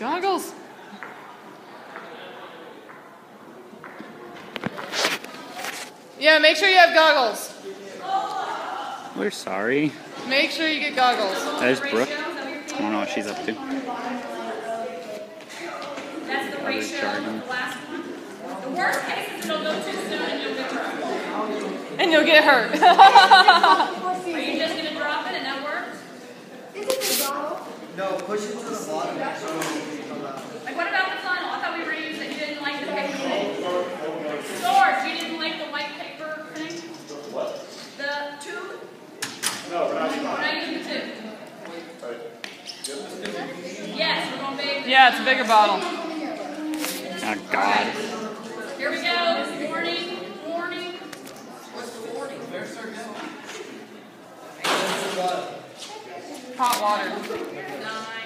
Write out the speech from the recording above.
Goggles. Yeah, make sure you have goggles. We're sorry. Make sure you get goggles. There's Brooke. I don't know what she's up to. That's the ratio of the last one. The worst case is it'll go too soon and you'll get hurt. And you'll get hurt. Are you just gonna drop it and that works? Is it a goggle? No, push it to the bottom. Like what about the funnel? I thought we were using, you didn't like the paper thing. George, you didn't like the white paper thing? What? The tube? No, we're not using the tube. Yes, we're going big. Yeah, it's a bigger bottle. Oh, God. Here we go. Warning, warning. Hot water. Nine. I'm gonna drop my phone